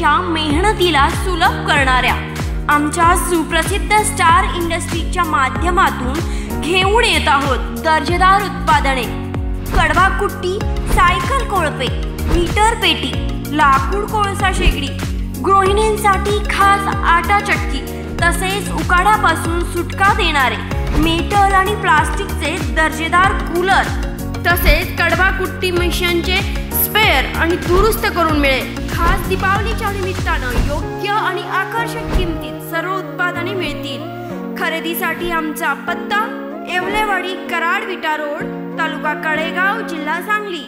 उन्नतीला सुलभ करणाऱ्या आमच्या सुप्रसिद्ध स्टार इंडस्ट्रीजच्या माध्यमातून घेऊन येत आहोत दर्जेदार उत्पादने. कडवा कुट्टी सायकल कोळपे मीटर पेटी लाकूड कोळसा शेगडी गृहिणींसाठी खास आटा चटकी तसेच उकाड्यापासून सुटका देणारे मेटल आणि प्लास्टिकचे दर्जेदार कूलर तसेच कडवा कुट्टी मिशनचे स्पेअर आणि दुरुस्त करून मिळेल. खास दीपावलीच्या निमित्तानं योग्य आणि आकर्षक किमतीत सर्व उत्पादने मिळतील. खरेदीसाठी आमचा पत्ता येवलेवाडी कराड विटा रोड तालुका कडेगाव जिल्हा सांगली.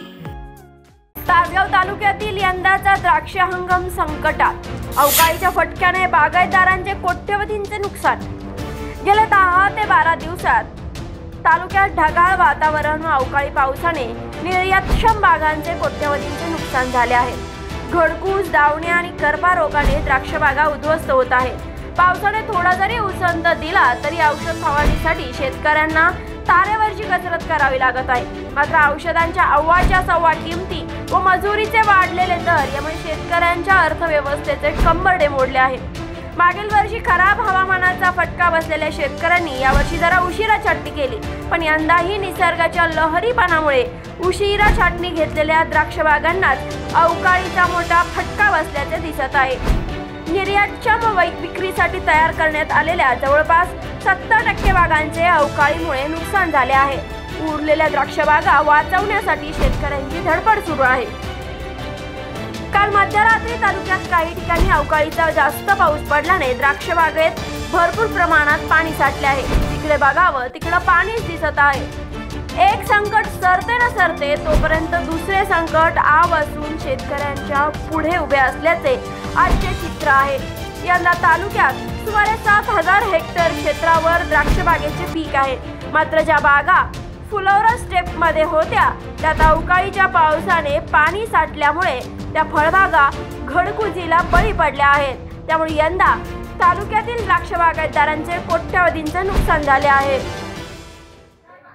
तासगाव तालुक्यातील यंदाचा द्राक्ष हंगाम संकटात. अवकाळीच्या फटक्याने बागायतदारांचे कोट्यवधींचे नुकसान. गेल्या दहा ते बारा दिवसात तालुक्यात ढगाळ वातावरण व अवकाळी पावसाने निर्यातक्षम बागांचे कोट्यवधींचे नुकसान झाले आहे. घडकूस दावणे आणि करपा रोगाने द्राक्षबागा उद्ध्वस्त होत आहेत पावसाने थोडा जरी उसंत दिला तरी औषध फवारणीसाठी शेतकऱ्यांना तारेवरची कसरत करावी लागत आहे. मात्र औषधांच्या अव्वाच्या सव्वा किमती व मजुरीचे वाढलेले दर यामुळे शेतकऱ्यांच्या अर्थव्यवस्थेचे कंबरडे मोडले आहे मागील वर्षी खराब हवामानाचा फटका बसलेल्या शेतकऱ्यांनी यावर्षी जरा उशिरा छाटणी केली. पण यंदाही निसर्गाच्या लहरीपणामुळे उशिरा छाटणी घेतलेल्या द्राक्षबागांनाच अवकाळीचा मोठा फटका बसल्याचे दिसत आहे. निर्यातक्षम विक्रीसाठी तयार करण्यात आलेल्या जवळपास सत्तर टक्के बागांचे अवकाळीमुळे नुकसान झाले आहे. उरलेल्या द्राक्षबागा वाचवण्यासाठी शेतकऱ्यांची धडपड सुरू आहे. काल मध्यरात्री तालुक्यात काही ठिकाणी अवकाळीचा जास्त पाऊस पडल्याने द्राक्ष बागेत भरपूर प्रमाणात पाणी साठले आहे. तिकडे बघावं तिकडं पाणीच दिसत आहे. एक संकट सरते न सरते तोपर्यंत दुसरे संकट आव असून शेतकऱ्यांच्या पुढे उभे असल्याचे आजचे चित्र आहे. यंदा तालुक्यात सुमारे सात हजार हेक्टर क्षेत्रावर द्राक्ष बागेचे पीक आहे. मात्र ज्या बागा फुलवरा स्टेपमध्ये होत्या. त्यात अवकाळीच्या पावसाने पाणी साठल्यामुळे त्या फळबागा घडकुजीला बळी पडल्या आहेत. त्यामुळे यंदा तालुक्यातील द्राक्ष बागायतदारांचे कोट्यवधींचे नुकसान झाले आहे.